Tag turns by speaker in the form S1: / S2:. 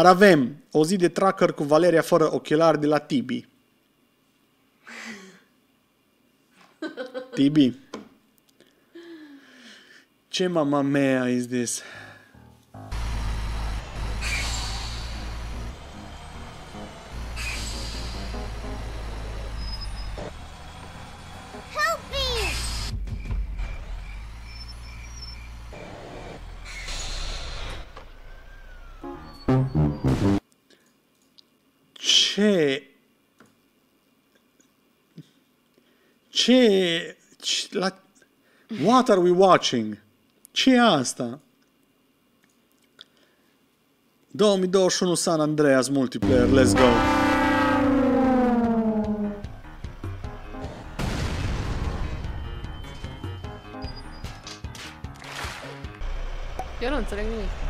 S1: Dar avem o zi de tracker cu Valeria fără ochelari de la Tibi. Tibi. Ce mamma mea is this? Ce... ce la... What are we watching? E asta? 2021 San Andreas multiplayer, let's go.
S2: Eu nu înțeleg nimic.